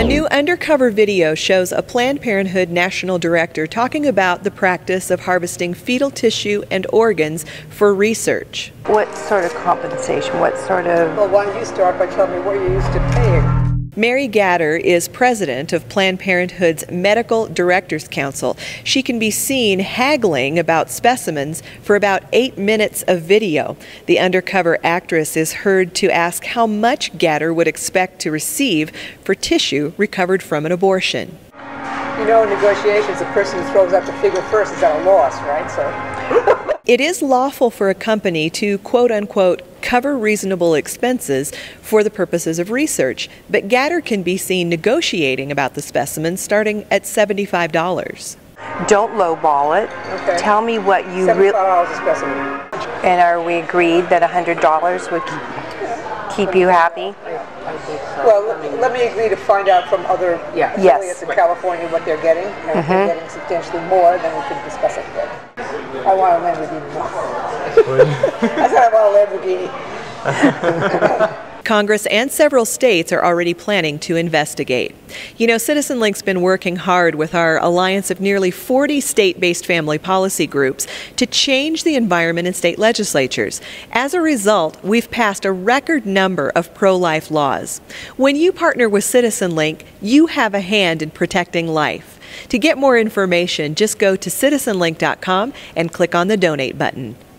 A new undercover video shows a Planned Parenthood national director talking about the practice of harvesting fetal tissue and organs for research. What sort of compensation? What sort of. Well, why don't you start by telling me what you're used to paying? Mary Gatter is president of Planned Parenthood's Medical Directors Council. She can be seen haggling about specimens for about eight minutes of video. The undercover actress is heard to ask how much Gatter would expect to receive for tissue recovered from an abortion. You know, in negotiations, the person who throws out the figure first is at a loss, right? So. it is lawful for a company to quote unquote cover reasonable expenses for the purposes of research, but Gatter can be seen negotiating about the specimen starting at $75. Don't lowball it. Okay. Tell me what you really. $75 a specimen. And are we agreed that $100 would keep you happy? Well, let me, let me agree to find out from other yeah. affiliates yes. in California what they're getting. And mm-hmm. if they're getting substantially more, then we can discuss it again. I want a Lamborghini. I said I want a Lamborghini. Congress and several states are already planning to investigate. You know, Citizen Link's been working hard with our alliance of nearly 40 state based family policy groups to change the environment in state legislatures. As a result, we've passed a record number of pro life laws. When you partner with Citizen Link, you have a hand in protecting life. To get more information, just go to citizenlink.com and click on the donate button.